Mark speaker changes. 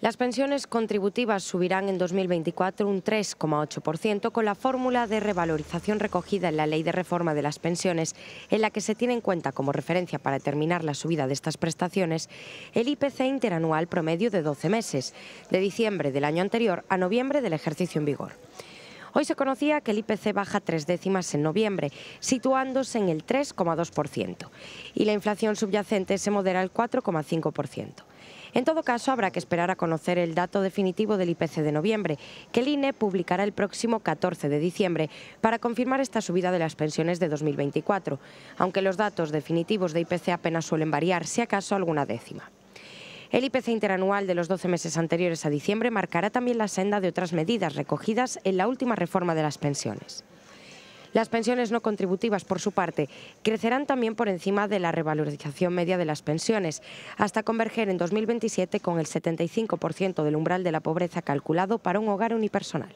Speaker 1: Las pensiones contributivas subirán en 2024 un 3,8% con la fórmula de revalorización recogida en la Ley de Reforma de las Pensiones, en la que se tiene en cuenta como referencia para determinar la subida de estas prestaciones el IPC interanual promedio de 12 meses, de diciembre del año anterior a noviembre del ejercicio en vigor. Hoy se conocía que el IPC baja tres décimas en noviembre, situándose en el 3,2%, y la inflación subyacente se modera al 4,5%. En todo caso, habrá que esperar a conocer el dato definitivo del IPC de noviembre, que el INE publicará el próximo 14 de diciembre para confirmar esta subida de las pensiones de 2024, aunque los datos definitivos de IPC apenas suelen variar, si acaso alguna décima. El IPC interanual de los 12 meses anteriores a diciembre marcará también la senda de otras medidas recogidas en la última reforma de las pensiones. Las pensiones no contributivas, por su parte, crecerán también por encima de la revalorización media de las pensiones, hasta converger en 2027 con el 75% del umbral de la pobreza calculado para un hogar unipersonal.